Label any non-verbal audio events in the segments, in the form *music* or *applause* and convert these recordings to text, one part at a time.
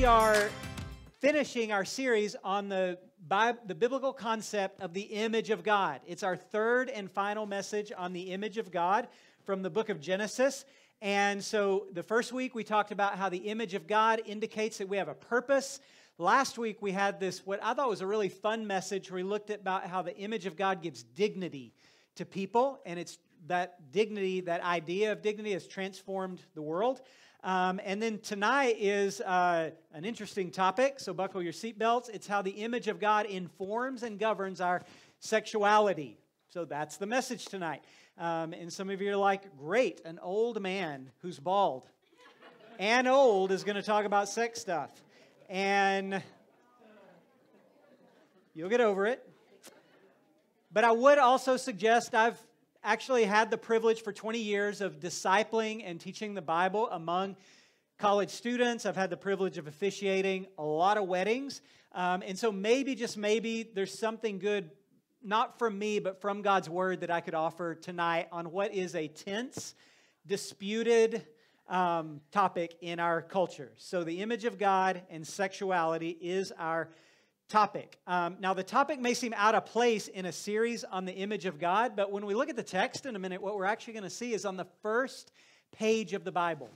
we are finishing our series on the, the biblical concept of the image of God. It's our third and final message on the image of God from the book of Genesis. And so the first week we talked about how the image of God indicates that we have a purpose. Last week we had this, what I thought was a really fun message where we looked at about how the image of God gives dignity to people, and it's that dignity, that idea of dignity has transformed the world. Um, and then tonight is uh, an interesting topic, so buckle your seatbelts. It's how the image of God informs and governs our sexuality. So that's the message tonight. Um, and some of you are like, great, an old man who's bald and old is going to talk about sex stuff. And you'll get over it. But I would also suggest I've actually had the privilege for 20 years of discipling and teaching the Bible among college students. I've had the privilege of officiating a lot of weddings. Um, and so maybe, just maybe, there's something good, not from me, but from God's word that I could offer tonight on what is a tense, disputed um, topic in our culture. So the image of God and sexuality is our topic. Um, now, the topic may seem out of place in a series on the image of God, but when we look at the text in a minute, what we're actually going to see is on the first page of the Bible.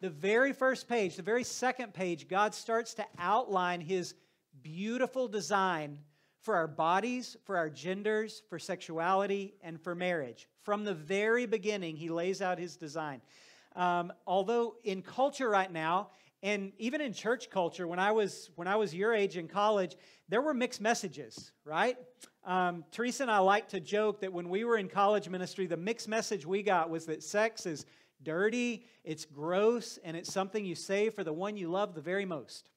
The very first page, the very second page, God starts to outline his beautiful design for our bodies, for our genders, for sexuality, and for marriage. From the very beginning, he lays out his design. Um, although in culture right now, and even in church culture, when I was when I was your age in college, there were mixed messages, right? Um, Teresa and I like to joke that when we were in college ministry, the mixed message we got was that sex is dirty, it's gross, and it's something you save for the one you love the very most.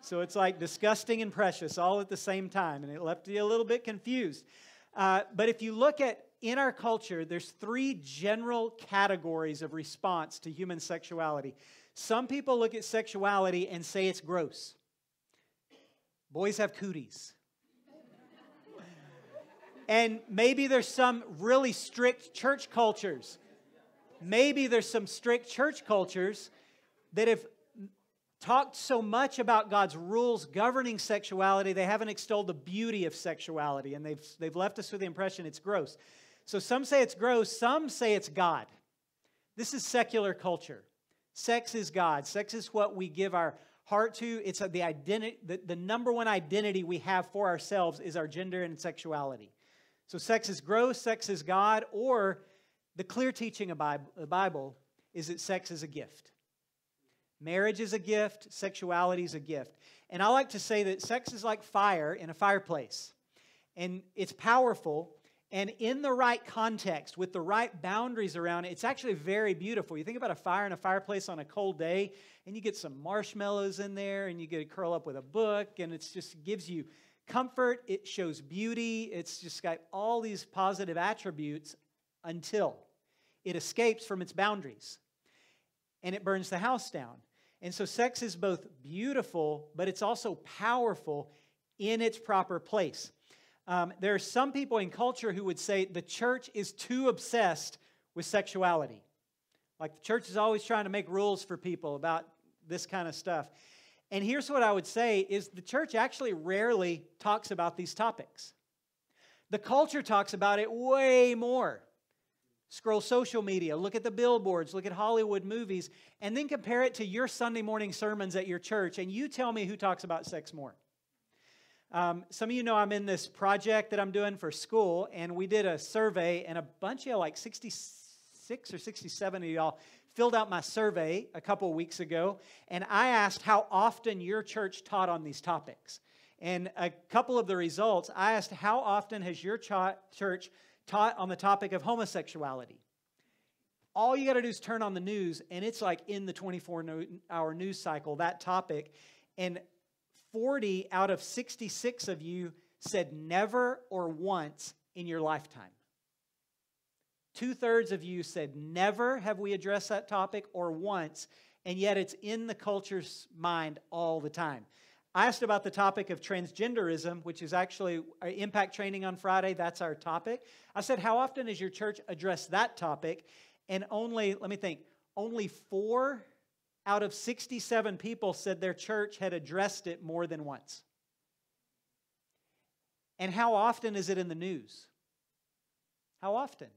So it's like disgusting and precious all at the same time, and it left you a little bit confused. Uh, but if you look at in our culture, there's three general categories of response to human sexuality. Some people look at sexuality and say it's gross. Boys have cooties. and maybe there's some really strict church cultures. Maybe there's some strict church cultures that have talked so much about God's rules governing sexuality, they haven't extolled the beauty of sexuality, and they've, they've left us with the impression it's gross. So some say it's gross, some say it's God. This is secular culture. Sex is God. Sex is what we give our heart to. It's the identity, the, the number one identity we have for ourselves is our gender and sexuality. So sex is gross, sex is God, or the clear teaching of the Bible is that sex is a gift. Marriage is a gift, sexuality is a gift. And I like to say that sex is like fire in a fireplace. And it's powerful, and in the right context, with the right boundaries around it, it's actually very beautiful. You think about a fire in a fireplace on a cold day, and you get some marshmallows in there, and you get to curl up with a book, and it just gives you comfort. It shows beauty. It's just got all these positive attributes until it escapes from its boundaries and it burns the house down. And so, sex is both beautiful, but it's also powerful in its proper place. Um, there are some people in culture who would say the church is too obsessed with sexuality. Like the church is always trying to make rules for people about this kind of stuff. And here's what I would say is the church actually rarely talks about these topics. The culture talks about it way more. Scroll social media, look at the billboards, look at Hollywood movies, and then compare it to your Sunday morning sermons at your church, and you tell me who talks about sex more. Um, some of you know I'm in this project that I'm doing for school, and we did a survey, and a bunch of like 66 or 67 of y'all filled out my survey a couple weeks ago, and I asked how often your church taught on these topics. And a couple of the results, I asked how often has your ch- church taught on the topic of homosexuality? All you got to do is turn on the news, and it's like in the 24 hour news cycle, that topic. And 40 out of 66 of you said never or once in your lifetime. Two thirds of you said never have we addressed that topic or once, and yet it's in the culture's mind all the time. I asked about the topic of transgenderism, which is actually uh, impact training on Friday. That's our topic. I said, How often has your church addressed that topic? And only, let me think, only four out of 67 people said their church had addressed it more than once. And how often is it in the news? How often?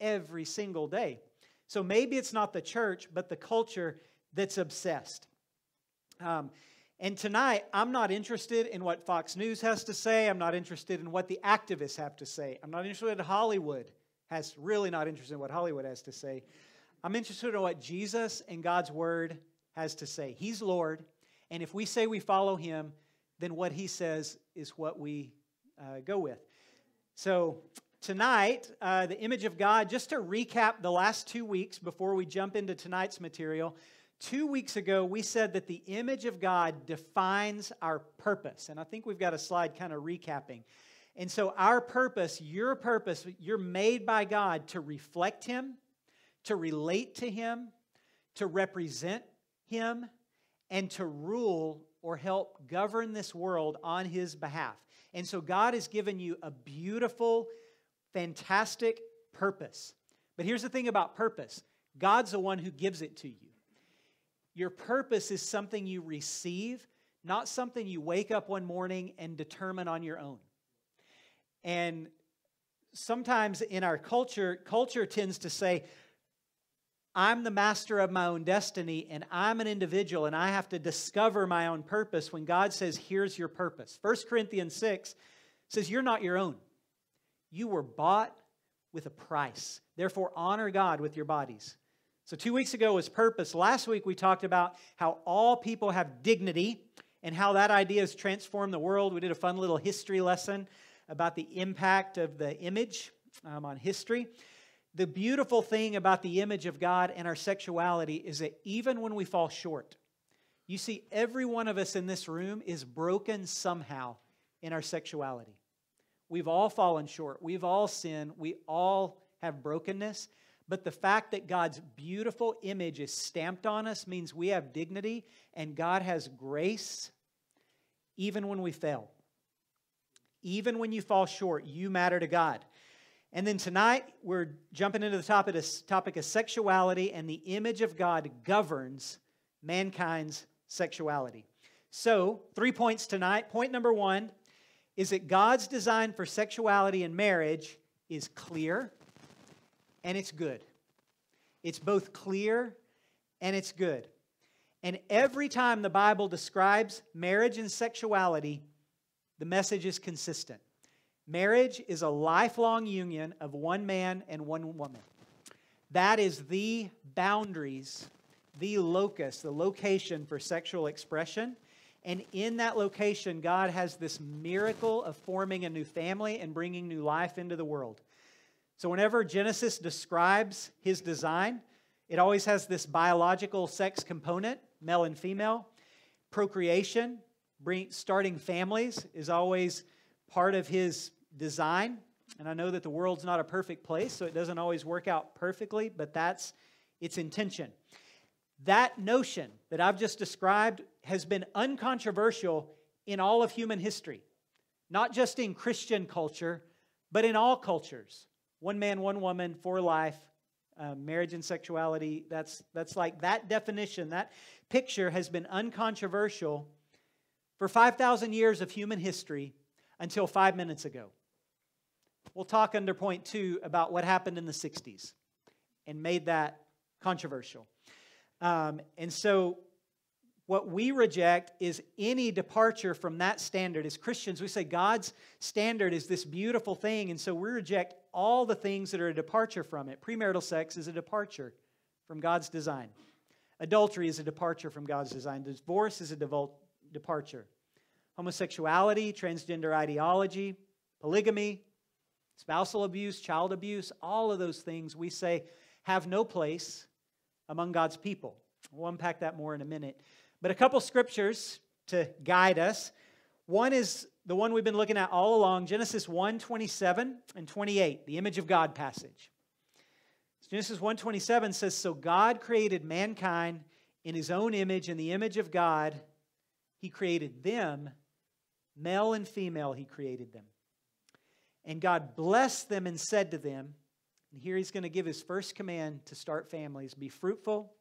Every single day. So maybe it's not the church, but the culture that's obsessed. Um, and tonight, I'm not interested in what Fox News has to say. I'm not interested in what the activists have to say. I'm not interested in Hollywood has really not interested in what Hollywood has to say. I'm interested in what Jesus and God's word has to say. He's Lord, and if we say we follow him, then what he says is what we uh, go with. So tonight, uh, the image of God, just to recap the last two weeks before we jump into tonight's material. Two weeks ago, we said that the image of God defines our purpose. And I think we've got a slide kind of recapping. And so, our purpose, your purpose, you're made by God to reflect Him, to relate to Him, to represent Him, and to rule or help govern this world on His behalf. And so, God has given you a beautiful, fantastic purpose. But here's the thing about purpose God's the one who gives it to you. Your purpose is something you receive, not something you wake up one morning and determine on your own. And sometimes in our culture, culture tends to say, I'm the master of my own destiny and I'm an individual and I have to discover my own purpose when God says, Here's your purpose. 1 Corinthians 6 says, You're not your own. You were bought with a price. Therefore, honor God with your bodies. So, two weeks ago was purpose. Last week we talked about how all people have dignity and how that idea has transformed the world. We did a fun little history lesson about the impact of the image um, on history. The beautiful thing about the image of God and our sexuality is that even when we fall short, you see, every one of us in this room is broken somehow in our sexuality. We've all fallen short. We've all sinned. We all have brokenness. But the fact that God's beautiful image is stamped on us means we have dignity and God has grace even when we fail. Even when you fall short, you matter to God. And then tonight, we're jumping into the topic of, topic of sexuality, and the image of God governs mankind's sexuality. So, three points tonight. Point number one is that God's design for sexuality and marriage is clear and it's good. It's both clear and it's good. And every time the Bible describes marriage and sexuality, the message is consistent. Marriage is a lifelong union of one man and one woman. That is the boundaries, the locus, the location for sexual expression. And in that location, God has this miracle of forming a new family and bringing new life into the world. So, whenever Genesis describes his design, it always has this biological sex component, male and female. Procreation, bring, starting families, is always part of his design. And I know that the world's not a perfect place, so it doesn't always work out perfectly, but that's its intention. That notion that I've just described has been uncontroversial in all of human history, not just in Christian culture, but in all cultures one man, one woman for life, uh, marriage and sexuality. That's, that's like that definition, that picture has been uncontroversial for 5,000 years of human history until five minutes ago. We'll talk under point two about what happened in the 60s and made that controversial. Um, and so what we reject is any departure from that standard. As Christians, we say God's standard is this beautiful thing, and so we reject all the things that are a departure from it. Premarital sex is a departure from God's design, adultery is a departure from God's design, divorce is a devol- departure. Homosexuality, transgender ideology, polygamy, spousal abuse, child abuse, all of those things we say have no place among God's people. We'll unpack that more in a minute. But a couple scriptures to guide us. One is the one we've been looking at all along, Genesis 1 27 and 28, the image of God passage. Genesis 1:27 says, So God created mankind in his own image, in the image of God, he created them, male and female, he created them. And God blessed them and said to them, and here he's going to give his first command to start families be fruitful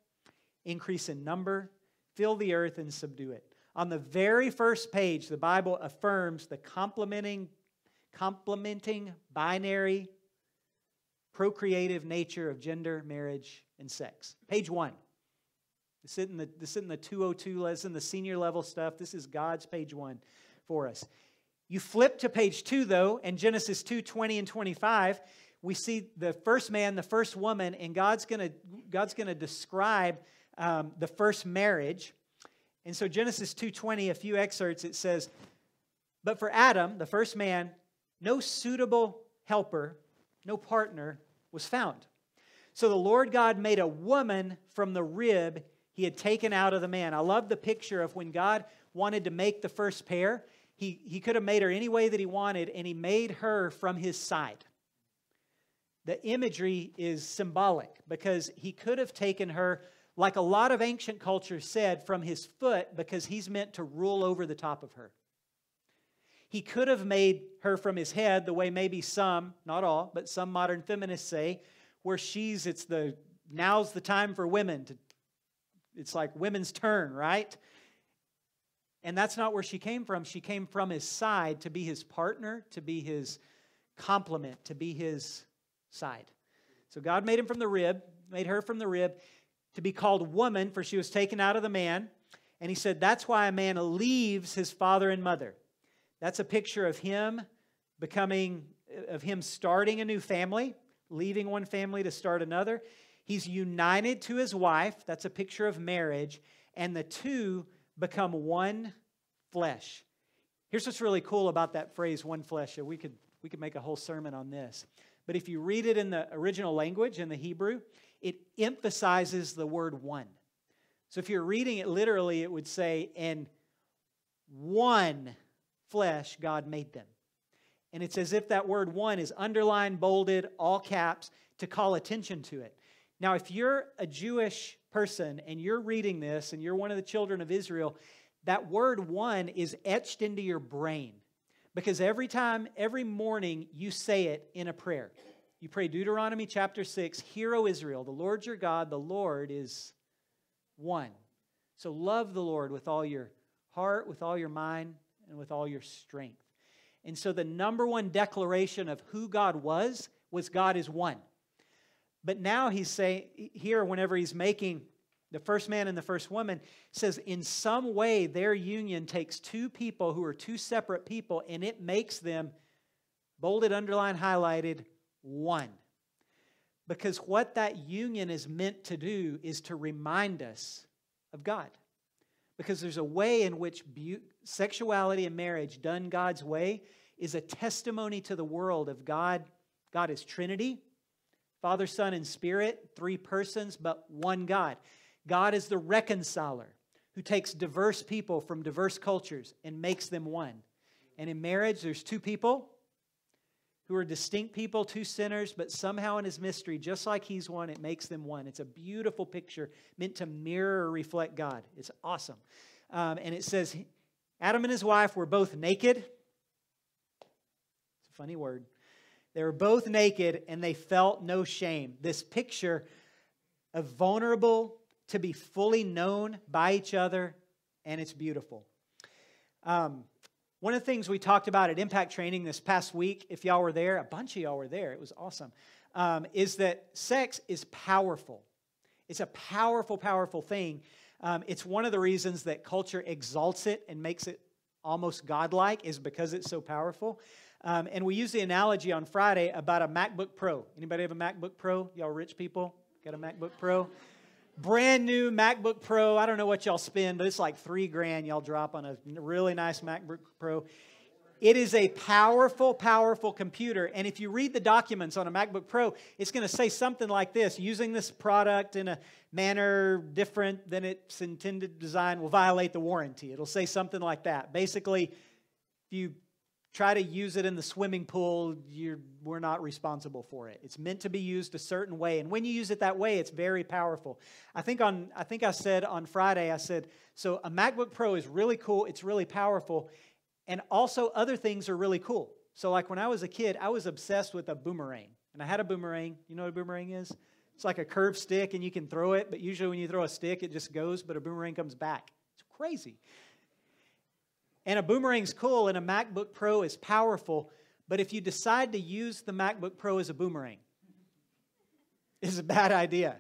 increase in number, fill the earth and subdue it. On the very first page, the Bible affirms the complementing, complementing binary procreative nature of gender, marriage, and sex. Page one. This isn't the, this isn't the 202 lesson, the senior level stuff. This is God's page one for us. You flip to page two, though, and Genesis 2 20 and 25, we see the first man, the first woman, and God's going to God's going to describe um, the first marriage. And so Genesis 2:20, a few excerpts, it says, "But for Adam, the first man, no suitable helper, no partner was found. So the Lord God made a woman from the rib he had taken out of the man." I love the picture of when God wanted to make the first pair, he, he could have made her any way that he wanted, and he made her from his side. The imagery is symbolic because he could have taken her like a lot of ancient cultures said, from his foot because he's meant to rule over the top of her. He could have made her from his head, the way maybe some, not all, but some modern feminists say, where she's, it's the, now's the time for women to, it's like women's turn, right? And that's not where she came from. She came from his side to be his partner, to be his complement, to be his side. So God made him from the rib, made her from the rib to be called woman, for she was taken out of the man. And he said, That's why a man leaves his father and mother. That's a picture of him becoming, of him starting a new family, leaving one family to start another. He's united to his wife. That's a picture of marriage. And the two become one flesh. Here's what's really cool about that phrase, one flesh. We could, we could make a whole sermon on this. But if you read it in the original language, in the Hebrew, it emphasizes the word one. So if you're reading it literally, it would say, in one flesh God made them. And it's as if that word one is underlined, bolded, all caps to call attention to it. Now, if you're a Jewish person and you're reading this and you're one of the children of Israel, that word one is etched into your brain because every time, every morning, you say it in a prayer. You pray Deuteronomy chapter 6 Hear, O Israel, the Lord your God, the Lord is one. So love the Lord with all your heart, with all your mind, and with all your strength. And so the number one declaration of who God was was God is one. But now he's saying here, whenever he's making the first man and the first woman, says in some way their union takes two people who are two separate people and it makes them bolded, underlined, highlighted, one. Because what that union is meant to do is to remind us of God. Because there's a way in which sexuality and marriage done God's way is a testimony to the world of God. God is Trinity, Father, Son, and Spirit, three persons, but one God. God is the reconciler who takes diverse people from diverse cultures and makes them one. And in marriage, there's two people who are distinct people, two sinners, but somehow in his mystery, just like he's one, it makes them one. It's a beautiful picture meant to mirror or reflect God. It's awesome. Um, and it says, Adam and his wife were both naked. It's a funny word. They were both naked and they felt no shame. This picture of vulnerable to be fully known by each other, and it's beautiful. Um, one of the things we talked about at Impact Training this past week, if y'all were there, a bunch of y'all were there, it was awesome, um, is that sex is powerful. It's a powerful, powerful thing. Um, it's one of the reasons that culture exalts it and makes it almost godlike, is because it's so powerful. Um, and we use the analogy on Friday about a MacBook Pro. Anybody have a MacBook Pro? Y'all rich people got a MacBook Pro? brand new MacBook Pro. I don't know what y'all spend, but it's like three grand y'all drop on a really nice MacBook Pro. It is a powerful, powerful computer. And if you read the documents on a MacBook Pro, it's going to say something like this using this product in a manner different than its intended design will violate the warranty. It'll say something like that. Basically, if you try to use it in the swimming pool, you're, we're not responsible for it. It's meant to be used a certain way. And when you use it that way, it's very powerful. I think, on, I think I said on Friday, I said, so a MacBook Pro is really cool, it's really powerful, and also other things are really cool. So, like when I was a kid, I was obsessed with a boomerang. And I had a boomerang. You know what a boomerang is? It's like a curved stick and you can throw it, but usually when you throw a stick, it just goes, but a boomerang comes back. It's crazy. And a boomerang's cool and a MacBook Pro is powerful, but if you decide to use the MacBook Pro as a boomerang, it's a bad idea.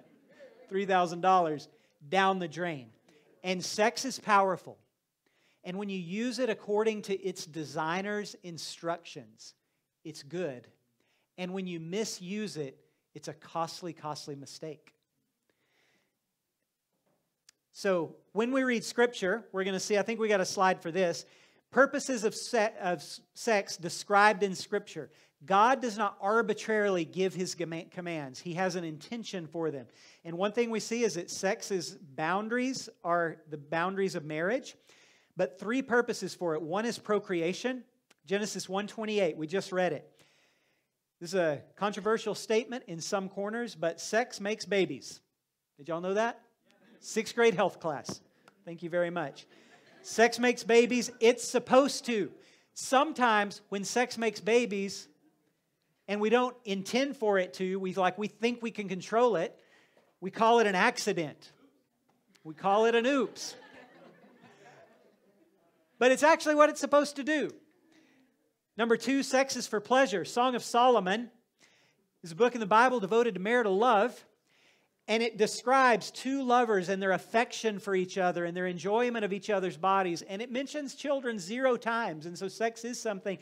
$3,000 down the drain. And sex is powerful. And when you use it according to its designer's instructions, it's good. And when you misuse it, it's a costly, costly mistake. So, when we read scripture, we're going to see, I think we got a slide for this. Purposes of, se- of sex described in scripture. God does not arbitrarily give his commands, he has an intention for them. And one thing we see is that sex's boundaries are the boundaries of marriage, but three purposes for it. One is procreation. Genesis 1:28, we just read it. This is a controversial statement in some corners, but sex makes babies. Did y'all know that? Sixth grade health class. Thank you very much. Sex makes babies. It's supposed to. Sometimes when sex makes babies, and we don't intend for it to, we like we think we can control it, we call it an accident. We call it an oops. But it's actually what it's supposed to do. Number two, sex is for pleasure. Song of Solomon is a book in the Bible devoted to marital love, and it describes two lovers and their affection for each other and their enjoyment of each other's bodies. And it mentions children zero times. And so, sex is something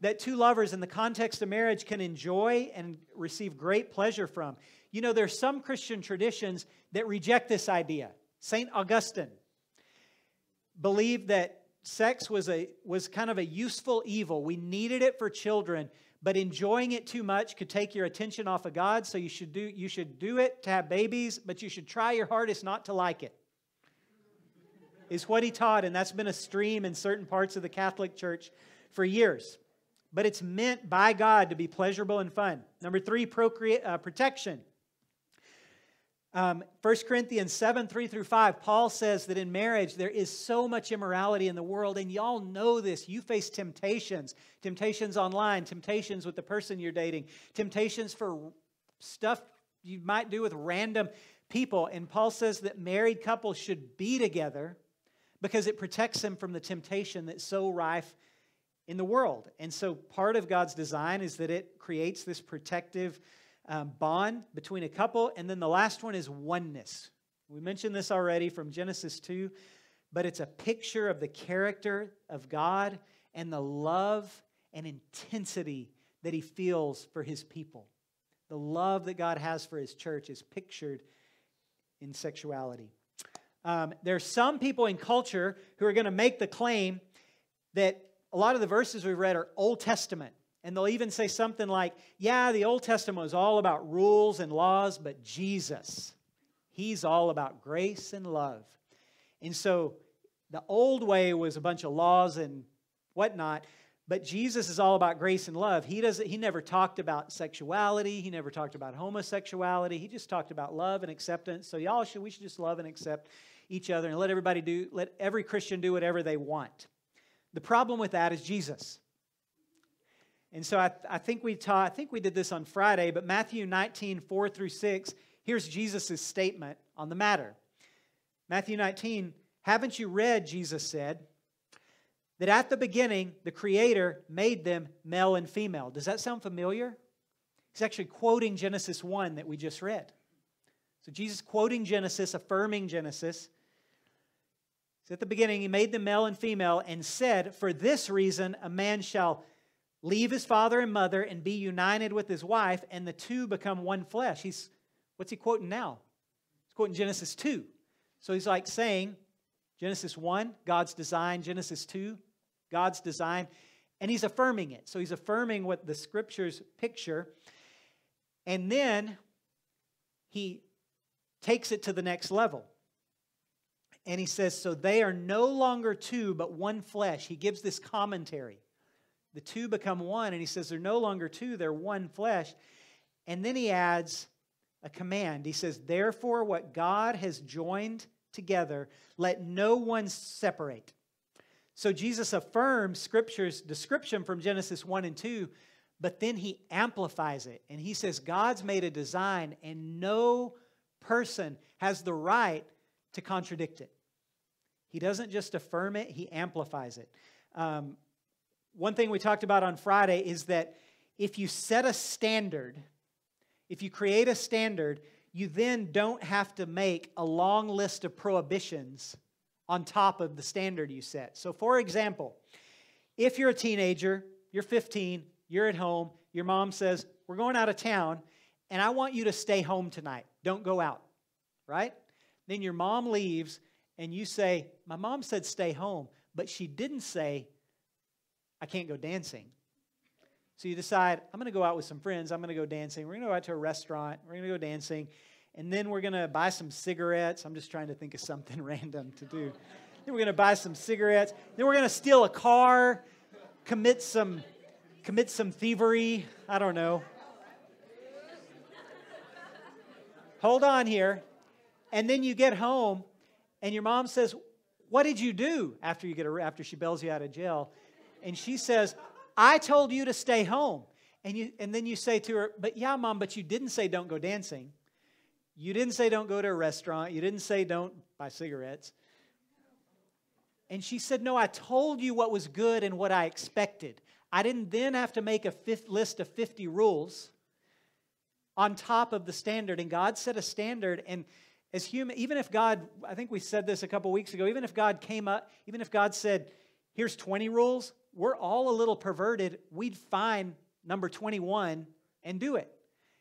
that two lovers in the context of marriage can enjoy and receive great pleasure from. You know, there's some Christian traditions that reject this idea. St. Augustine believed that sex was, a, was kind of a useful evil. We needed it for children, but enjoying it too much could take your attention off of God. So you should do, you should do it to have babies, but you should try your hardest not to like it. Is what he taught, and that's been a stream in certain parts of the Catholic Church for years. But it's meant by God to be pleasurable and fun. Number three, procreate, uh, protection. Um, 1 Corinthians 7 3 through 5, Paul says that in marriage there is so much immorality in the world, and y'all know this. You face temptations temptations online, temptations with the person you're dating, temptations for stuff you might do with random people. And Paul says that married couples should be together because it protects them from the temptation that's so rife in the world. And so part of God's design is that it creates this protective um, bond between a couple. And then the last one is oneness. We mentioned this already from Genesis 2, but it's a picture of the character of God and the love and intensity that he feels for his people. The love that God has for his church is pictured in sexuality. Um, there are some people in culture who are going to make the claim that a lot of the verses we've read are Old Testament. And they'll even say something like, yeah, the Old Testament was all about rules and laws, but Jesus, he's all about grace and love. And so the old way was a bunch of laws and whatnot, but Jesus is all about grace and love. He doesn't he never talked about sexuality, he never talked about homosexuality. He just talked about love and acceptance. So y'all should we should just love and accept each other and let everybody do let every Christian do whatever they want. The problem with that is Jesus. And so I, I think we taught, I think we did this on Friday, but Matthew 19, 4 through 6, here's Jesus' statement on the matter. Matthew 19, haven't you read, Jesus said, that at the beginning the Creator made them male and female? Does that sound familiar? He's actually quoting Genesis 1 that we just read. So Jesus quoting Genesis, affirming Genesis. So at the beginning, he made them male and female and said, For this reason, a man shall leave his father and mother and be united with his wife, and the two become one flesh. He's what's he quoting now? He's quoting Genesis 2. So he's like saying, Genesis 1, God's design, Genesis 2, God's design, and he's affirming it. So he's affirming what the scriptures picture. And then he takes it to the next level. And he says, So they are no longer two, but one flesh. He gives this commentary. The two become one, and he says they're no longer two, they're one flesh. And then he adds a command. He says, Therefore, what God has joined together, let no one separate. So Jesus affirms Scripture's description from Genesis 1 and 2, but then he amplifies it and he says God's made a design and no person has the right to contradict it. He doesn't just affirm it, he amplifies it. Um, one thing we talked about on Friday is that if you set a standard, if you create a standard, you then don't have to make a long list of prohibitions on top of the standard you set. So, for example, if you're a teenager, you're 15, you're at home, your mom says, We're going out of town, and I want you to stay home tonight. Don't go out, right? Then your mom leaves, and you say, My mom said stay home, but she didn't say, I can't go dancing. So you decide, I'm going to go out with some friends. I'm going to go dancing. We're going to go out to a restaurant. We're going to go dancing. And then we're going to buy some cigarettes. I'm just trying to think of something *laughs* random to do. then we're going to buy some cigarettes. Then we're going to steal a car, commit some commit some thievery. I don't know. Hold on here. And then you get home and your mom says, "What did you do after you get after she bails you out of jail?" And she says, I told you to stay home. And, you, and then you say to her, But yeah, mom, but you didn't say don't go dancing. You didn't say don't go to a restaurant. You didn't say don't buy cigarettes. And she said, No, I told you what was good and what I expected. I didn't then have to make a fifth list of 50 rules on top of the standard. And God set a standard. And as human, even if God, I think we said this a couple weeks ago, even if God came up, even if God said, Here's 20 rules, we're all a little perverted, we'd find number 21 and do it.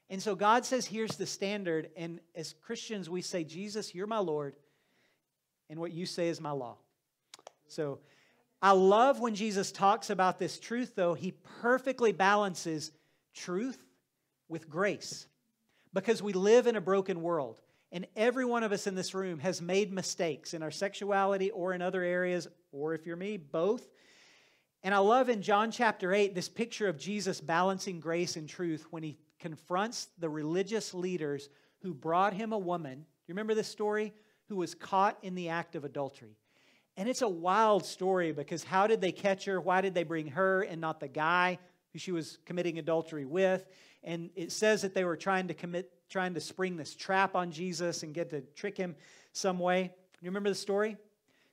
And so God says, here's the standard. And as Christians, we say, Jesus, you're my Lord, and what you say is my law. So I love when Jesus talks about this truth, though, he perfectly balances truth with grace because we live in a broken world. And every one of us in this room has made mistakes in our sexuality or in other areas, or if you're me, both. And I love in John chapter 8 this picture of Jesus balancing grace and truth when he confronts the religious leaders who brought him a woman. Do you remember this story? Who was caught in the act of adultery. And it's a wild story because how did they catch her? Why did they bring her and not the guy who she was committing adultery with? And it says that they were trying to commit, trying to spring this trap on Jesus and get to trick him some way. You remember the story?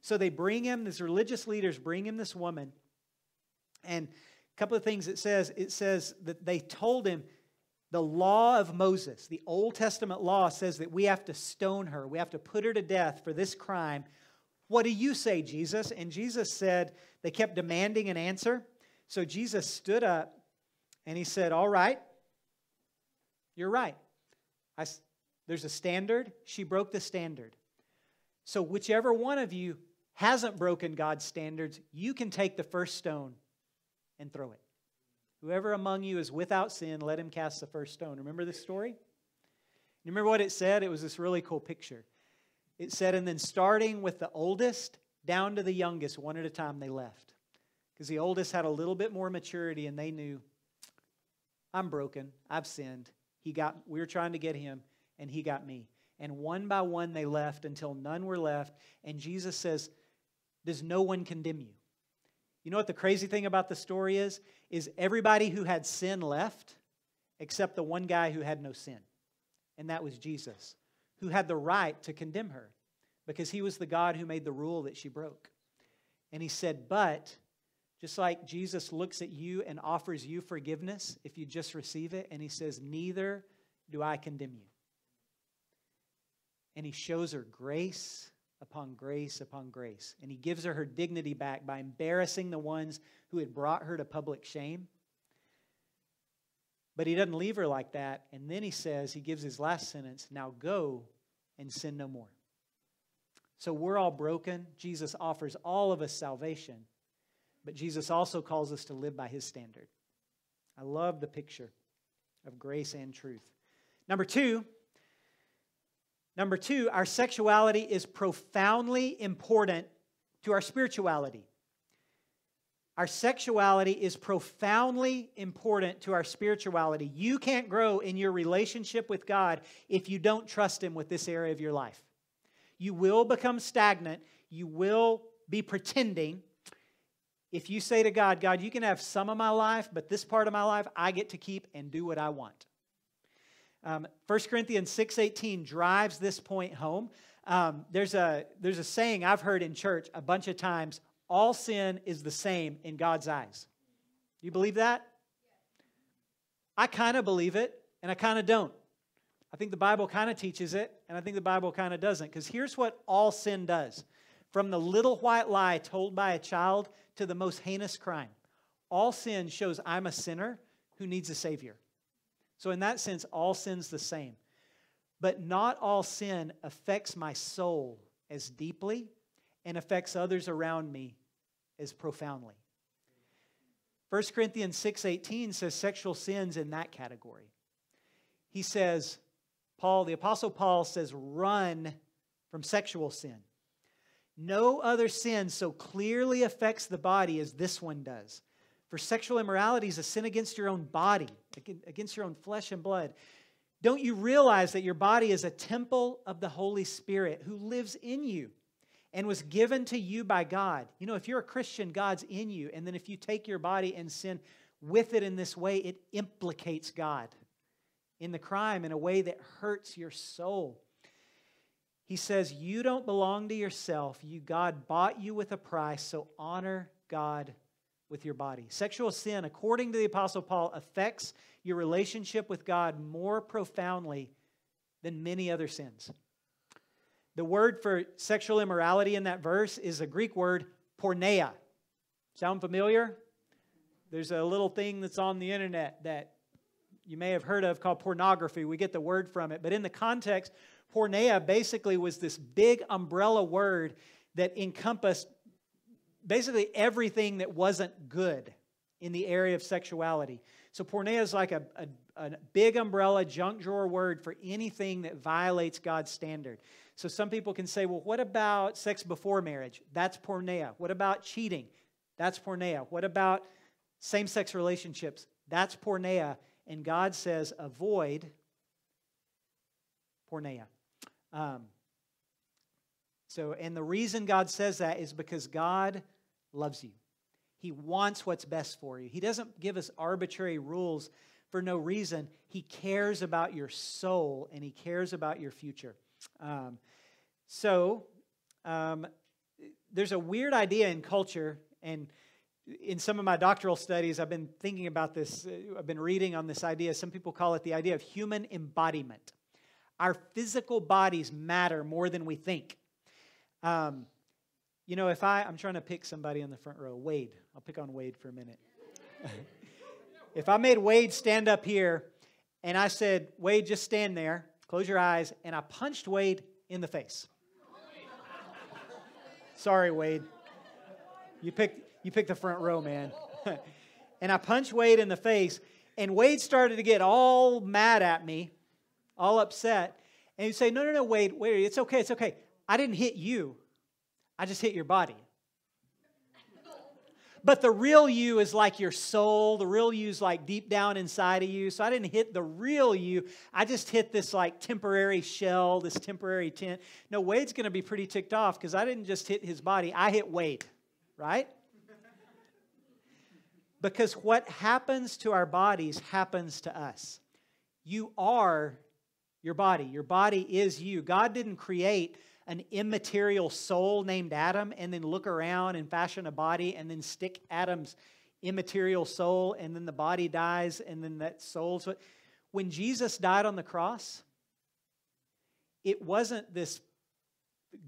So they bring him, these religious leaders bring him this woman and a couple of things it says it says that they told him the law of Moses, the Old Testament law, says that we have to stone her, we have to put her to death for this crime. What do you say, Jesus? And Jesus said, they kept demanding an answer. So Jesus stood up and he said, All right, you're right. I, there's a standard. She broke the standard. So, whichever one of you hasn't broken God's standards, you can take the first stone and throw it. Whoever among you is without sin, let him cast the first stone. Remember this story? You remember what it said? It was this really cool picture. It said, and then starting with the oldest down to the youngest, one at a time, they left. Because the oldest had a little bit more maturity and they knew, I'm broken, I've sinned. He got, we were trying to get him, and he got me. And one by one they left until none were left. And Jesus says, Does no one condemn you? You know what the crazy thing about the story is? Is everybody who had sin left except the one guy who had no sin. And that was Jesus, who had the right to condemn her because he was the God who made the rule that she broke. And he said, But just like Jesus looks at you and offers you forgiveness if you just receive it, and he says, Neither do I condemn you. And he shows her grace upon grace upon grace. And he gives her her dignity back by embarrassing the ones who had brought her to public shame. But he doesn't leave her like that. And then he says, he gives his last sentence now go and sin no more. So we're all broken. Jesus offers all of us salvation. But Jesus also calls us to live by his standard. I love the picture of grace and truth. Number two, Number two, our sexuality is profoundly important to our spirituality. Our sexuality is profoundly important to our spirituality. You can't grow in your relationship with God if you don't trust Him with this area of your life. You will become stagnant. You will be pretending if you say to God, God, you can have some of my life, but this part of my life I get to keep and do what I want. Um, 1 Corinthians 6.18 drives this point home. Um, there's, a, there's a saying I've heard in church a bunch of times, all sin is the same in God's eyes. You believe that? I kind of believe it, and I kind of don't. I think the Bible kind of teaches it, and I think the Bible kind of doesn't. Because here's what all sin does from the little white lie told by a child to the most heinous crime. All sin shows I'm a sinner who needs a Savior. So, in that sense, all sin's the same. But not all sin affects my soul as deeply and affects others around me as profoundly. 1 Corinthians 6:18 says sexual sins in that category. He says, Paul, the apostle Paul says, run from sexual sin. No other sin so clearly affects the body as this one does. For sexual immorality is a sin against your own body, against your own flesh and blood. Don't you realize that your body is a temple of the Holy Spirit who lives in you and was given to you by God? You know, if you're a Christian, God's in you. And then if you take your body and sin with it in this way, it implicates God in the crime in a way that hurts your soul. He says, You don't belong to yourself. You, God bought you with a price, so honor God with your body. Sexual sin, according to the Apostle Paul, affects your relationship with God more profoundly than many other sins. The word for sexual immorality in that verse is a Greek word, porneia. Sound familiar? There's a little thing that's on the internet that you may have heard of called pornography. We get the word from it. But in the context, porneia basically was this big umbrella word that encompassed basically everything that wasn't good in the area of sexuality. So porneia is like a, a, a, big umbrella, junk drawer word for anything that violates God's standard. So some people can say, well, what about sex before marriage? That's porneia. What about cheating? That's porneia. What about same sex relationships? That's porneia. And God says, avoid porneia. Um, so, and the reason God says that is because God loves you. He wants what's best for you. He doesn't give us arbitrary rules for no reason. He cares about your soul and He cares about your future. Um, so, um, there's a weird idea in culture, and in some of my doctoral studies, I've been thinking about this. Uh, I've been reading on this idea. Some people call it the idea of human embodiment. Our physical bodies matter more than we think. Um, you know, if I, I'm trying to pick somebody in the front row, Wade, I'll pick on Wade for a minute. *laughs* if I made Wade stand up here and I said, Wade, just stand there, close your eyes, and I punched Wade in the face. *laughs* Sorry, Wade. You picked, you picked the front row, man. *laughs* and I punched Wade in the face, and Wade started to get all mad at me, all upset. And he'd say, No, no, no, Wade, wait, it's okay, it's okay. I didn't hit you. I just hit your body. But the real you is like your soul. The real you is like deep down inside of you. So I didn't hit the real you. I just hit this like temporary shell, this temporary tent. No, Wade's going to be pretty ticked off because I didn't just hit his body, I hit Wade, right? because what happens to our bodies happens to us. You are your body, your body is you. God didn't create an immaterial soul named Adam and then look around and fashion a body and then stick Adam's immaterial soul and then the body dies and then that soul. So when Jesus died on the cross, it wasn't this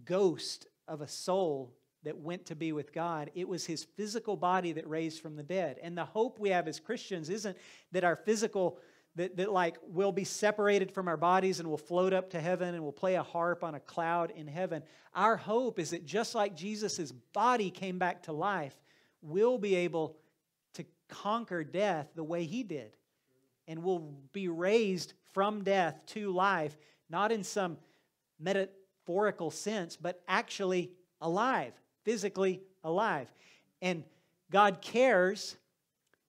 ghost of a soul that went to be with God. It was his physical body that raised from the dead. And the hope we have as Christians isn't that our physical that, that like we'll be separated from our bodies and we'll float up to heaven and we'll play a harp on a cloud in heaven. Our hope is that just like Jesus' body came back to life, we'll be able to conquer death the way he did. And we'll be raised from death to life, not in some metaphorical sense, but actually alive, physically alive. And God cares.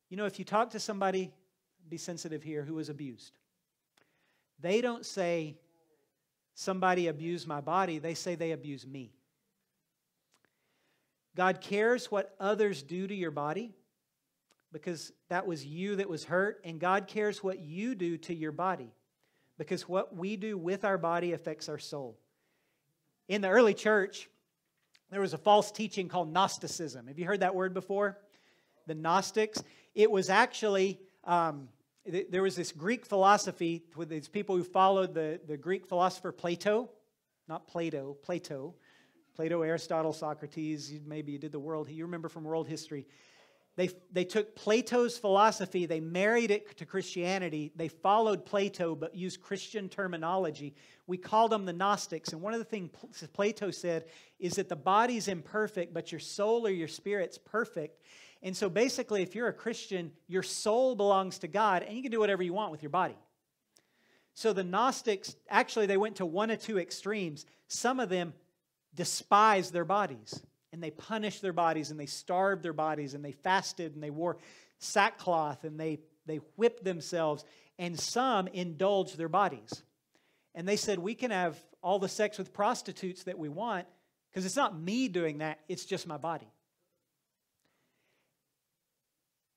You know, if you talk to somebody be sensitive here, who was abused. They don't say, somebody abused my body, they say they abuse me. God cares what others do to your body because that was you that was hurt, and God cares what you do to your body because what we do with our body affects our soul. In the early church, there was a false teaching called Gnosticism. Have you heard that word before? The Gnostics. It was actually, um, there was this Greek philosophy with these people who followed the, the Greek philosopher Plato, not Plato, Plato. Plato, Aristotle, Socrates, maybe you did the world, you remember from world history. They, they took Plato's philosophy, they married it to Christianity. They followed Plato but used Christian terminology. We called them the Gnostics. And one of the things Plato said is that the body's imperfect, but your soul or your spirit's perfect. And so basically, if you're a Christian, your soul belongs to God, and you can do whatever you want with your body. So the Gnostics, actually, they went to one of two extremes. Some of them despised their bodies and they punished their bodies and they starved their bodies and they fasted and they wore sackcloth and they, they whipped themselves. And some indulged their bodies. And they said, We can have all the sex with prostitutes that we want because it's not me doing that, it's just my body.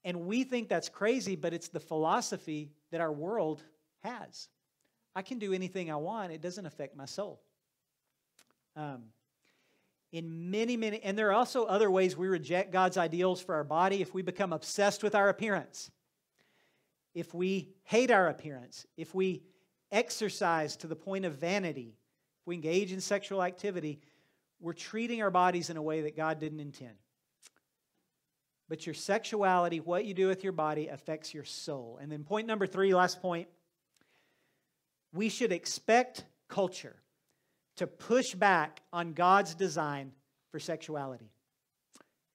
And we think that's crazy, but it's the philosophy that our world has. I can do anything I want, it doesn't affect my soul. Um, in many, many, and there are also other ways we reject God's ideals for our body if we become obsessed with our appearance, if we hate our appearance, if we exercise to the point of vanity, if we engage in sexual activity, we're treating our bodies in a way that God didn't intend. But your sexuality, what you do with your body, affects your soul. And then, point number three, last point we should expect culture to push back on God's design for sexuality.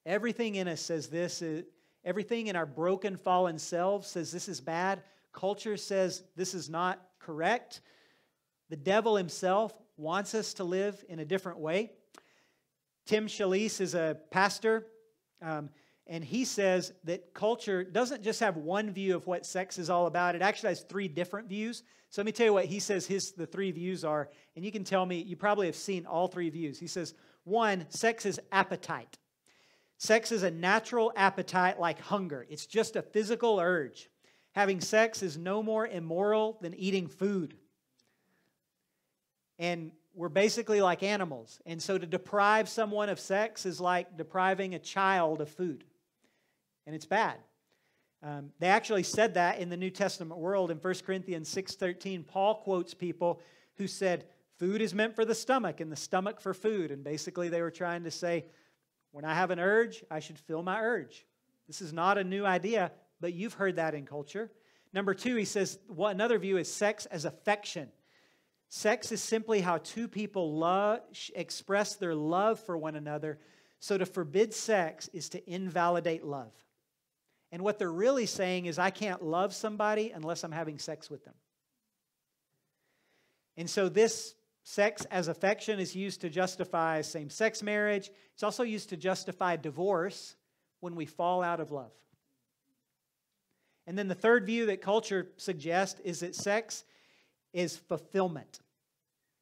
Everything in us says this, is, everything in our broken, fallen selves says this is bad. Culture says this is not correct. The devil himself wants us to live in a different way. Tim Challies is a pastor, um, and he says that culture doesn't just have one view of what sex is all about, it actually has three different views. So let me tell you what he says his the three views are, and you can tell me you probably have seen all three views. He says, one, sex is appetite. Sex is a natural appetite like hunger. It's just a physical urge. Having sex is no more immoral than eating food. And we're basically like animals. And so to deprive someone of sex is like depriving a child of food. And it's bad. Um, they actually said that in the New Testament world in 1 Corinthians 6.13. Paul quotes people who said, food is meant for the stomach and the stomach for food. And basically they were trying to say, when I have an urge, I should fill my urge. This is not a new idea, but you've heard that in culture. Number two, he says, well, another view is sex as affection. Sex is simply how two people love, express their love for one another. So to forbid sex is to invalidate love. And what they're really saying is, I can't love somebody unless I'm having sex with them. And so, this sex as affection is used to justify same sex marriage. It's also used to justify divorce when we fall out of love. And then the third view that culture suggests is that sex is fulfillment.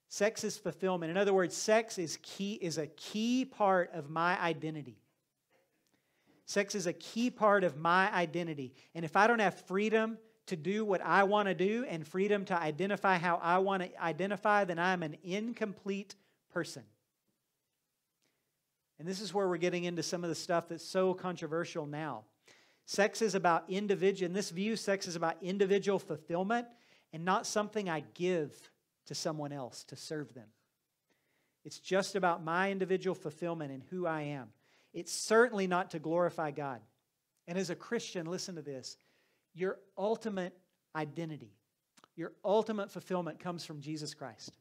Sex is fulfillment. In other words, sex is key is a key part of my identity. Sex is a key part of my identity. And if I don't have freedom to do what I want to do and freedom to identify how I want to identify, then I'm an incomplete person. And this is where we're getting into some of the stuff that's so controversial now. Sex is about individual, in this view, sex is about individual fulfillment and not something I give to someone else to serve them. It's just about my individual fulfillment and who I am. It's certainly not to glorify God. And as a Christian, listen to this your ultimate identity, your ultimate fulfillment comes from Jesus Christ.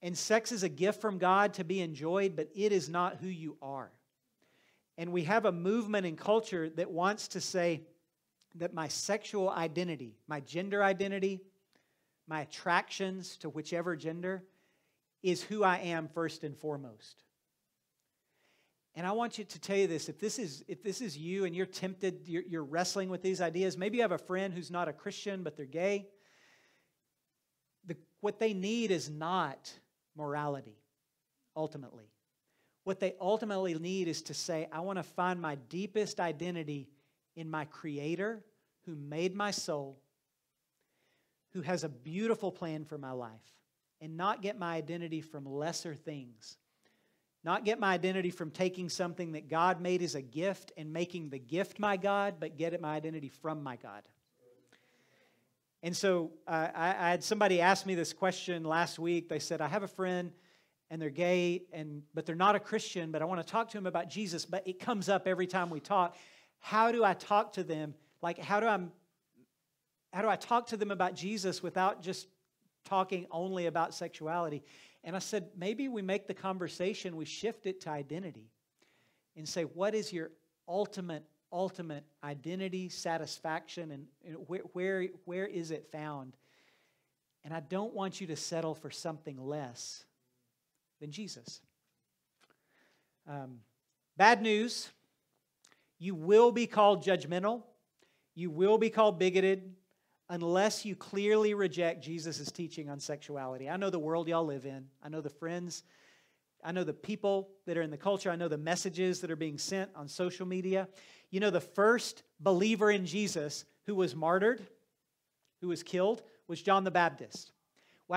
And sex is a gift from God to be enjoyed, but it is not who you are. And we have a movement in culture that wants to say that my sexual identity, my gender identity, my attractions to whichever gender, is who I am first and foremost. And I want you to tell you this if this is, if this is you and you're tempted, you're, you're wrestling with these ideas, maybe you have a friend who's not a Christian, but they're gay. The, what they need is not morality, ultimately. what they ultimately need is to say, I want to find my deepest identity in my Creator who made my soul, who has a beautiful plan for my life, and not get my identity from lesser things. Not get my identity from taking something that God made as a gift and making the gift my God, but get my identity from my God. And so uh, I, I, had somebody ask me this question last week. They said, I have a friend and they're gay, and, but they're not a Christian, but I want to talk to them about Jesus, but it comes up every time we talk. How do I talk to them? Like, how do I, how do I talk to them about Jesus without just talking only about sexuality? And I said, maybe we make the conversation, we shift it to identity and say, what is your ultimate, ultimate identity, satisfaction, and, and where, where, where is it found? And I don't want you to settle for something less than Jesus. Um, bad news you will be called judgmental, you will be called bigoted unless you clearly reject Jesus' teaching on sexuality. I know the world y'all live in, I know the friends. I know the people that are in the culture. I know the messages that are being sent on social media. You know, the first believer in Jesus who was martyred, who was killed, was John the Baptist.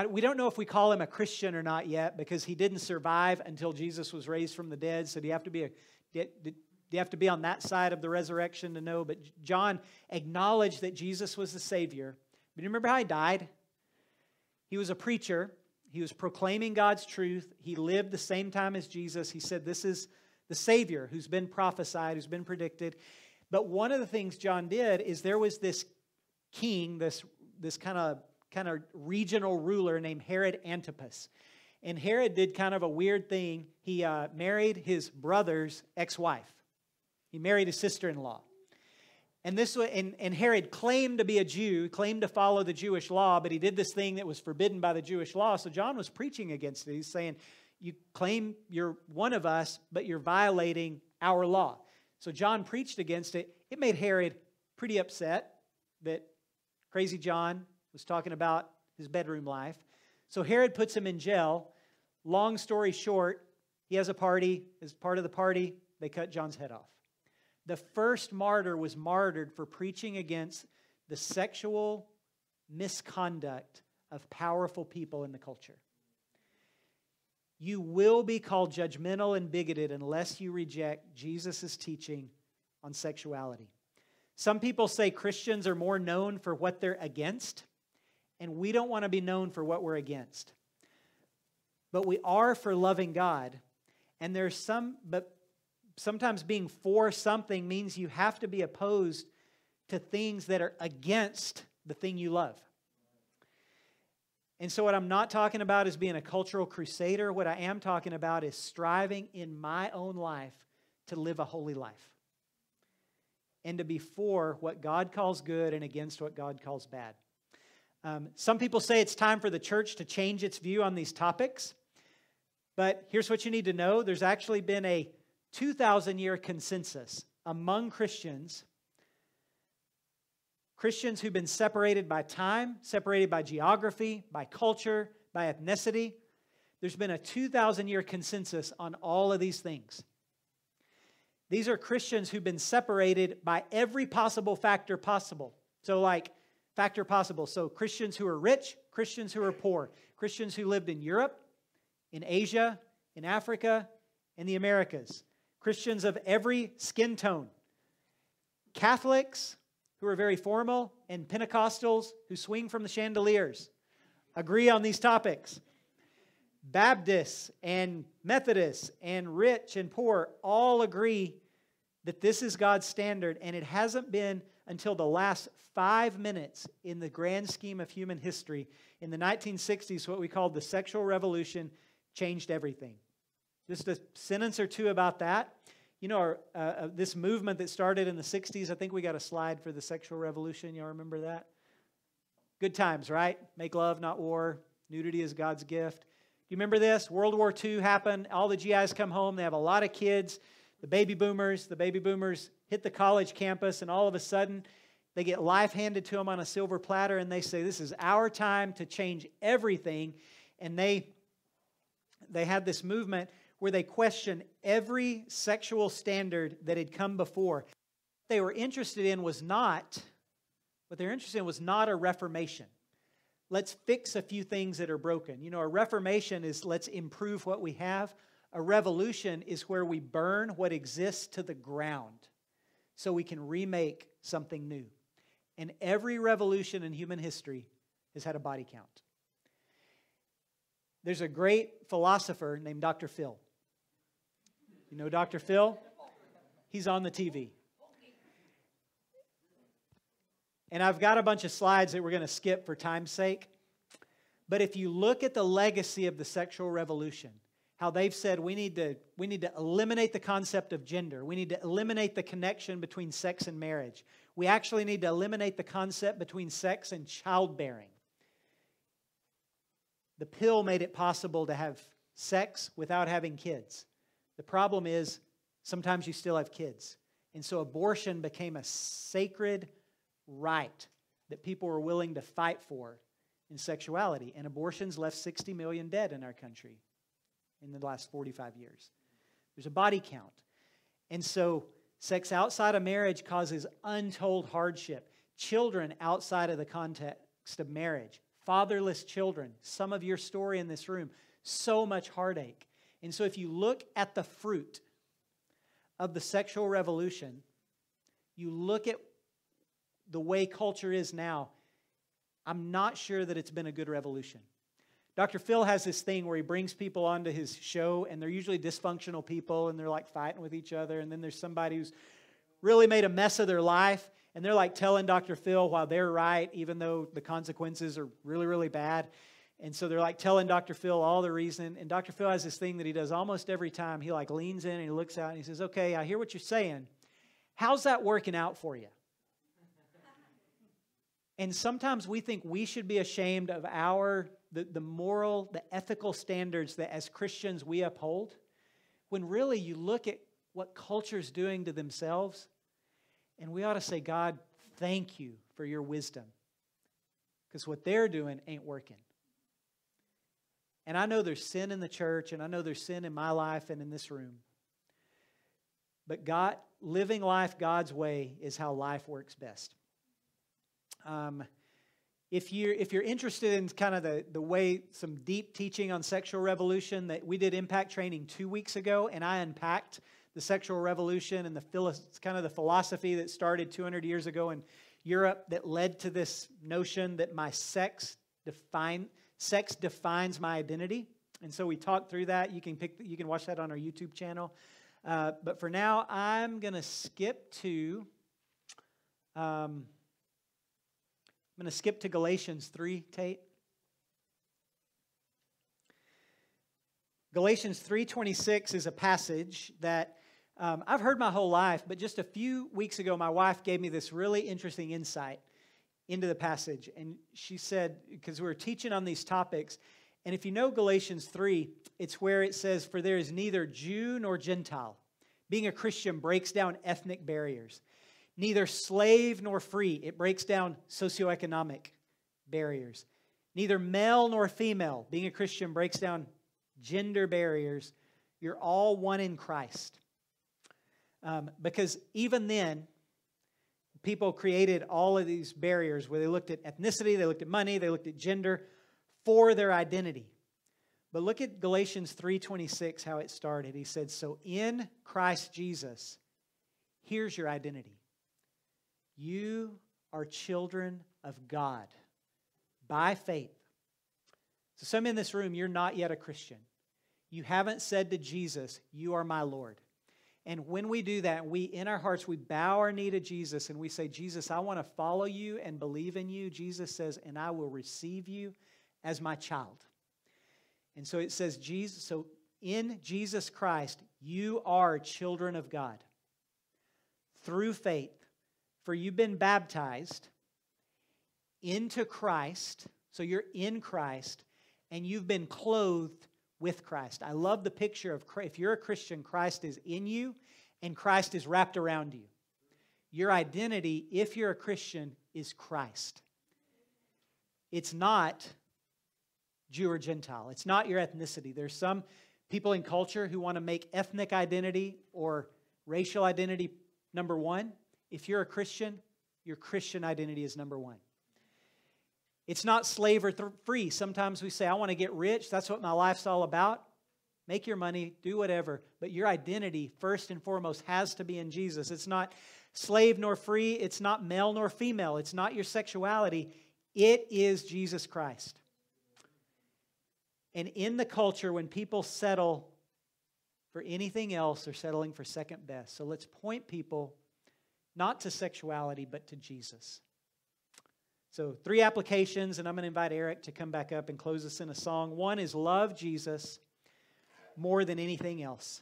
We don't know if we call him a Christian or not yet because he didn't survive until Jesus was raised from the dead. So do you have to be a you have to be on that side of the resurrection to know? But John acknowledged that Jesus was the Savior. But you remember how he died? He was a preacher. He was proclaiming God's truth. He lived the same time as Jesus. He said, This is the Savior who's been prophesied, who's been predicted. But one of the things John did is there was this king, this, this kind of kind of regional ruler named Herod Antipas. And Herod did kind of a weird thing. He uh, married his brother's ex wife, he married his sister in law. And, this, and, and Herod claimed to be a Jew, claimed to follow the Jewish law, but he did this thing that was forbidden by the Jewish law. So John was preaching against it. He's saying, You claim you're one of us, but you're violating our law. So John preached against it. It made Herod pretty upset that crazy John was talking about his bedroom life. So Herod puts him in jail. Long story short, he has a party. As part of the party, they cut John's head off. The first martyr was martyred for preaching against the sexual misconduct of powerful people in the culture. You will be called judgmental and bigoted unless you reject Jesus' teaching on sexuality. Some people say Christians are more known for what they're against and we don't want to be known for what we're against. But we are for loving God, and there's some, but sometimes being for something means you have to be opposed to things that are against the thing you love. And so, what I'm not talking about is being a cultural crusader. What I am talking about is striving in my own life to live a holy life and to be for what God calls good and against what God calls bad. Um, some people say it's time for the church to change its view on these topics. But here's what you need to know there's actually been a 2,000 year consensus among Christians. Christians who've been separated by time, separated by geography, by culture, by ethnicity. There's been a 2,000 year consensus on all of these things. These are Christians who've been separated by every possible factor possible. So, like, factor possible. So, Christians who are rich, Christians who are poor, Christians who lived in Europe, in Asia, in Africa, in the Americas, Christians of every skin tone, Catholics who are very formal, and Pentecostals who swing from the chandeliers agree on these topics. Baptists and Methodists and rich and poor all agree that this is God's standard, and it hasn't been until the last five minutes in the grand scheme of human history. In the 1960s, what we called the sexual revolution changed everything. Just a sentence or two about that. You know, our, uh, uh, this movement that started in the 60s, I think we got a slide for the sexual revolution. Y'all remember that? Good times, right? Make love, not war. Nudity is God's gift. Do you remember this? World War II happened. All the GIs come home. They have a lot of kids. The baby boomers, the baby boomers hit the college campus, and all of a sudden, they get life handed to them on a silver platter and they say, This is our time to change everything. And they, they had this movement where they questioned every sexual standard that had come before. What they were interested in was not, what they're interested in was not a reformation. Let's fix a few things that are broken. You know, a reformation is let's improve what we have. A revolution is where we burn what exists to the ground so we can remake something new. And every revolution in human history has had a body count. There's a great philosopher named Dr. Phil. You know Dr. Phil? He's on the TV. And I've got a bunch of slides that we're going to skip for time's sake. But if you look at the legacy of the sexual revolution, how they've said we need to we need to eliminate the concept of gender. We need to eliminate the connection between sex and marriage. We actually need to eliminate the concept between sex and childbearing. The pill made it possible to have sex without having kids. The problem is sometimes you still have kids. And so abortion became a sacred right that people were willing to fight for in sexuality. And abortions left 60 million dead in our country in the last 45 years. There's a body count. And so sex outside of marriage causes untold hardship. Children outside of the context of marriage fatherless children, some of your story in this room, so much heartache. And so, if you look at the fruit of the sexual revolution, you look at the way culture is now, I'm not sure that it's been a good revolution. Dr. Phil has this thing where he brings people onto his show, and they're usually dysfunctional people, and they're like fighting with each other. And then there's somebody who's really made a mess of their life, and they're like telling Dr. Phil while they're right, even though the consequences are really, really bad. And so they're like telling Dr. Phil all the reason. And Dr. Phil has this thing that he does almost every time. He like leans in and he looks out and he says, Okay, I hear what you're saying. How's that working out for you? And sometimes we think we should be ashamed of our the, the moral, the ethical standards that as Christians we uphold, when really you look at what culture's doing to themselves and we ought to say, God, thank you for your wisdom. Because what they're doing ain't working. And I know there's sin in the church, and I know there's sin in my life and in this room. But God, living life God's way is how life works best. Um, if you're, if you're interested in kind of the, the way some deep teaching on sexual revolution that we did impact training two weeks ago, and I unpacked the sexual revolution and the kind of the philosophy that started 200 years ago in Europe that led to this notion that my sex define sex defines my identity. And so we talked through that. You can pick you can watch that on our YouTube channel. Uh, but for now, I'm going to skip to um, I'm going to skip to Galatians 3, Tate. Galatians 3:26 is a passage that um, I've heard my whole life, but just a few weeks ago, my wife gave me this really interesting insight into the passage. And she said, because we were teaching on these topics, and if you know Galatians 3, it's where it says, For there is neither Jew nor Gentile. Being a Christian breaks down ethnic barriers. Neither slave nor free, it breaks down socioeconomic barriers. Neither male nor female, being a Christian breaks down gender barriers. You're all one in Christ. Um, because even then, people created all of these barriers where they looked at ethnicity, they looked at money, they looked at gender for their identity. But look at Galatians 3:26 how it started. He said, "So in Christ Jesus, here's your identity. You are children of God by faith." So some in this room, you're not yet a Christian. You haven't said to Jesus, "You are my Lord." And when we do that, we in our hearts we bow our knee to Jesus and we say, "Jesus, I want to follow you and believe in you." Jesus says, "And I will receive you as my child." And so it says Jesus so in Jesus Christ, you are children of God through faith. For you've been baptized into Christ, so you're in Christ, and you've been clothed with Christ. I love the picture of if you're a Christian, Christ is in you and Christ is wrapped around you. Your identity, if you're a Christian, is Christ. It's not Jew or Gentile. It's not your ethnicity. There's some people in culture who want to make ethnic identity or racial identity number one. If you're a Christian, your Christian identity is number one. It's not slave or th- free. Sometimes we say, I want to get rich. That's what my life's all about. Make your money, do whatever. But your identity, first and foremost, has to be in Jesus. It's not slave nor free. It's not male nor female. It's not your sexuality. It is Jesus Christ. And in the culture, when people settle for anything else, they're settling for second best. So let's point people not to sexuality, but to Jesus. So, three applications, and I'm going to invite Eric to come back up and close us in a song. One is love Jesus more than anything else.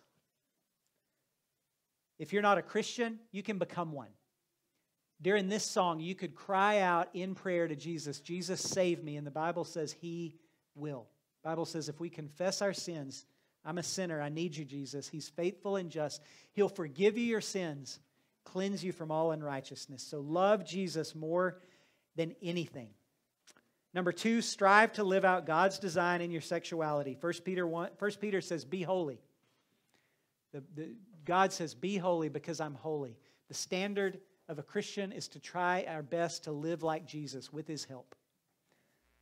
If you're not a Christian, you can become one. During this song, you could cry out in prayer to Jesus, Jesus, save me. And the Bible says he will. The Bible says if we confess our sins, I'm a sinner, I need you, Jesus. He's faithful and just. He'll forgive you your sins, cleanse you from all unrighteousness. So love Jesus more than anything. Number two, strive to live out God's design in your sexuality. 1 Peter, 1, 1 Peter says, Be holy. The, the, God says, Be holy because I'm holy. The standard of a Christian is to try our best to live like Jesus with his help.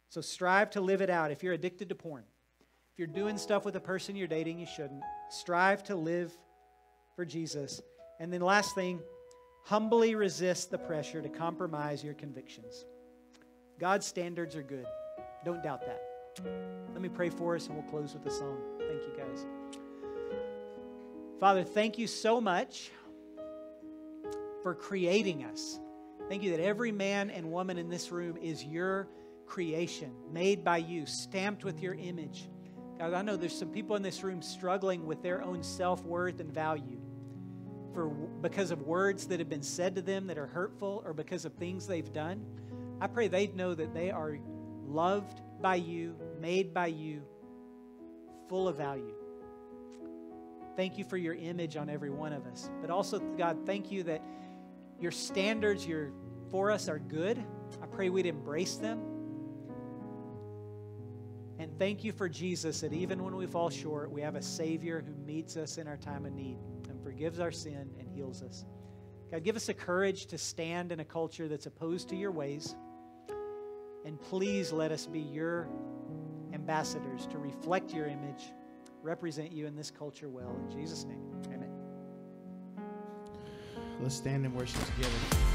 So strive to live it out. If you're addicted to porn, if you're doing stuff with a person you're dating you shouldn't, strive to live for Jesus. And then, last thing, Humbly resist the pressure to compromise your convictions. God's standards are good. Don't doubt that. Let me pray for us and we'll close with a song. Thank you, guys. Father, thank you so much for creating us. Thank you that every man and woman in this room is your creation, made by you, stamped with your image. God, I know there's some people in this room struggling with their own self worth and value for because of words that have been said to them that are hurtful or because of things they've done. I pray they'd know that they are loved by you, made by you, full of value. Thank you for your image on every one of us. But also, God, thank you that your standards your, for us are good. I pray we'd embrace them. And thank you for Jesus, that even when we fall short, we have a Savior who meets us in our time of need forgives our sin and heals us. God, give us the courage to stand in a culture that's opposed to your ways. And please let us be your ambassadors to reflect your image, represent you in this culture well. In Jesus' name, amen. Let's stand and worship together.